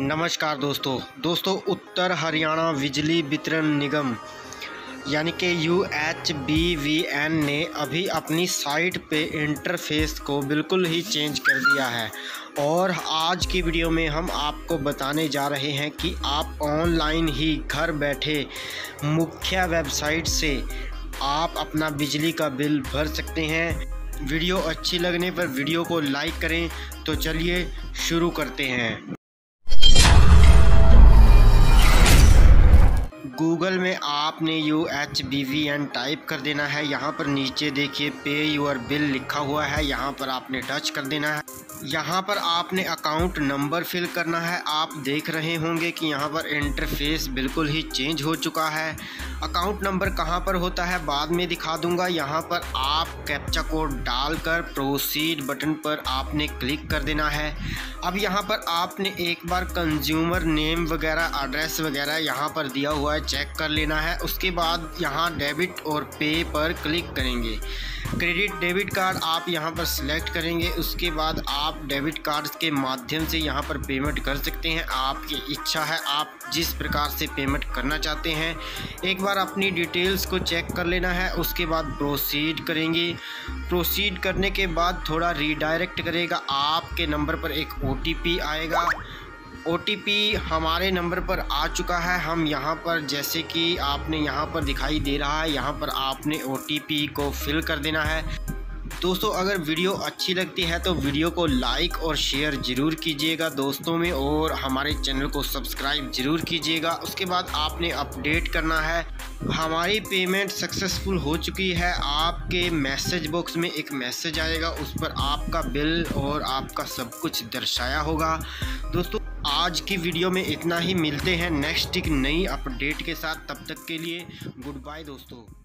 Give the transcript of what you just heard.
नमस्कार दोस्तों। दोस्तों, उत्तर हरियाणा बिजली वितरण निगम, यानी कि U H B V N ने अभी अपनी साइट पे इंटरफेस को बिल्कुल ही चेंज कर दिया है। और आज की वीडियो में हम आपको बताने जा रहे हैं कि आप ऑनलाइन ही घर बैठे मुख्य वेबसाइट से आप अपना बिजली का बिल भर सकते हैं। वीडियो अच्छी लगने पर वीडियो को लाइक करें तो चलिए शुरू करते हैं। गूगल में आपने U H B V N type कर देना है। यहाँ पर नीचे देखिए पे यूर बिल लिखा हुआ है। यहाँ पर आपने टच कर देना है। यहाँ पर आपने अकाउंट नंबर फिल करना है। आप देख रहे होंगे कि यहाँ पर इंटरफेस बिल्कुल ही चेंज हो चुका है। अकाउंट नंबर कहाँ पर होता है? बाद में दिखा दूँगा। यहाँ पर आप कैप्चा कोड डालकर प्रोसीड बटन पर आपने क्लिक कर देना है। अब यहाँ पर आपने एक बार कंज्यूमर नेम वगैरह एड्रेस वगैरह यहाँ पर दिया हुआ है। चेक कर लेना है। उसके बाद यहाँ डेबिट और पे पर क्लिक करेंगे। क्रेडिट डेबिट कार्ड आप यहाँ पर सिलेक्ट करेंगे। उसके बाद आप डेबिट कार्ड के माध्यम से यहाँ पर पेमेंट कर सकते हैं। आपकी इच्छा है, आप जिस प्रकार से पेमेंट करना चाहते हैं, एक बार अपनी डिटेल्स को चेक कर लेना है। उसके बाद प्रोसीड करेंगे। प्रोसीड करने के बाद थोड़ा रीडायरेक्ट करेगा। आपके नंबर पर एक ओटीपी आएगा। ओटीपी हमारे नंबर पर आ चुका है। हम यहाँ पर, जैसे कि आपने यहाँ पर दिखाई दे रहा है, यहाँ पर आपने ओटीपी को फिल कर देना है। दोस्तों, अगर वीडियो अच्छी लगती है तो वीडियो को लाइक और शेयर ज़रूर कीजिएगा दोस्तों में, और हमारे चैनल को सब्सक्राइब ज़रूर कीजिएगा। उसके बाद आपने अपडेट करना है। हमारी पेमेंट सक्सेसफुल हो चुकी है। आपके मैसेज बॉक्स में एक मैसेज आएगा, उस पर आपका बिल और आपका सब कुछ दर्शाया होगा। दोस्तों आज की वीडियो में इतना ही। मिलते हैं नेक्स्ट एक नई अपडेट के साथ। तब तक के लिए गुड बाय दोस्तों।